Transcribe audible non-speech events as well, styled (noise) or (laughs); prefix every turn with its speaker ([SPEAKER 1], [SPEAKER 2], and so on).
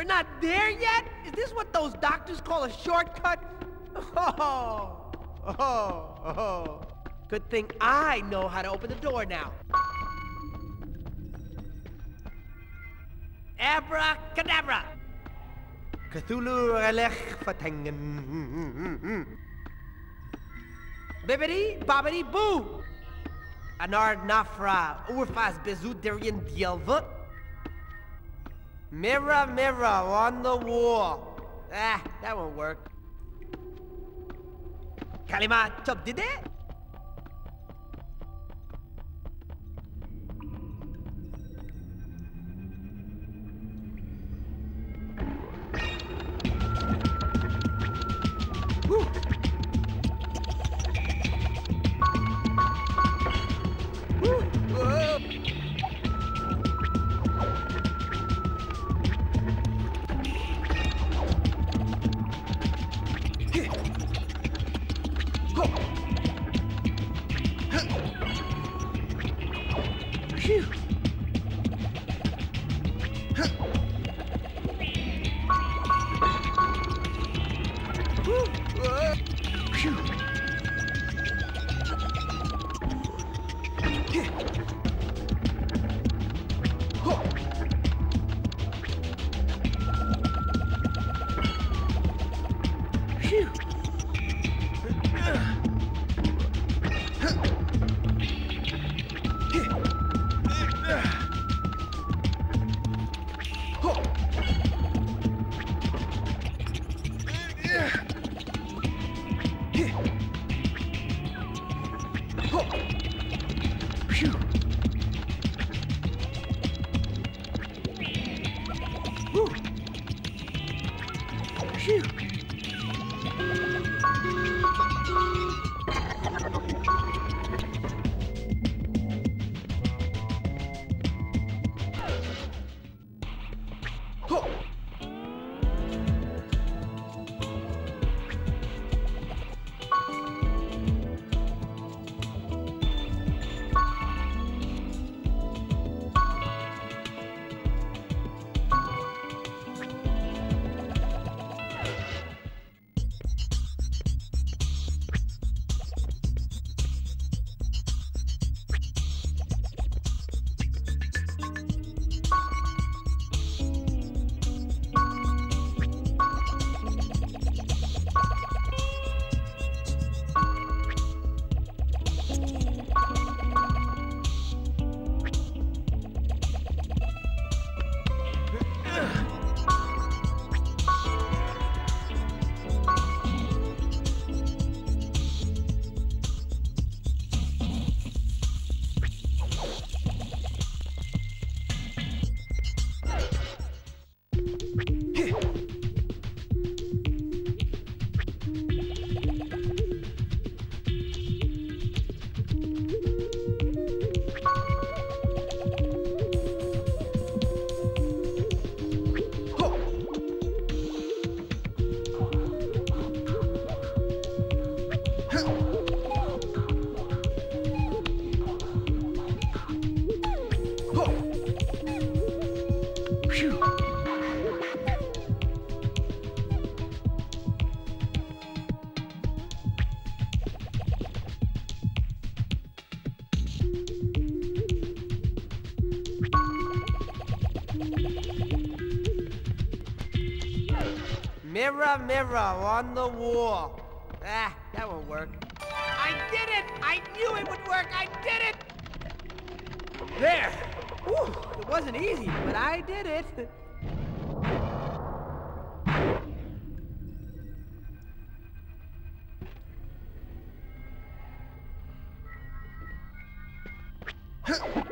[SPEAKER 1] We're not there yet? Is this what those doctors call a shortcut? Oh, oh, oh. Good thing I know how to open the door now. Abracadabra! Cthulhu Relech Fatengen. Bibbidi Bobbidi Boo! Anard Nafra Urfas Bezuderian Dielva. Mirror, mirror on the wall. Ah, that won't work. Kalima Top did it? Huh. Phew. Mirror, mirror on the wall. Ah, that won't work. I did it! I knew it would work! I did it! There! Whew, it wasn't easy, but I did it. Huh! (laughs)